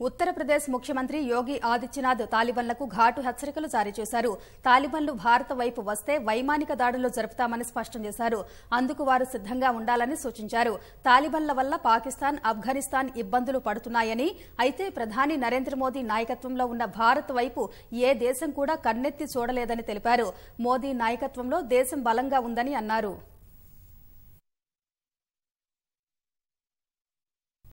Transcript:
ఉత్తరప్రదేశ్ ముఖ్యమంత్రి యోగి ఆదిత్యనాథ్ తాలిబన్లకు ఘాటు హెచ్చరికలు జారీ చేశారు. తాలిబన్లు భారత వైపు వస్తే వైమానిక దాడులు జరుపుతామని స్పష్టం చేశారు. అందుకు వారు సిద్దంగా ఉండాలని సూచించారు. తాలిబన్ల వల్ల పాకిస్తాన్ ఆఫ్ఘనిస్తాన్ ఇబ్బందులు పడుతున్నాయని అయితే ప్రధాని నరేంద్ర మోదీ నాయకత్వంలో ఉన్న భారత్ వైపు ఏ దేశం కూడా కన్నెత్తి చూడలేదని తెలిపారు. మోదీ నాయకత్వంలో దేశం బలంగా ఉందని అన్నారు.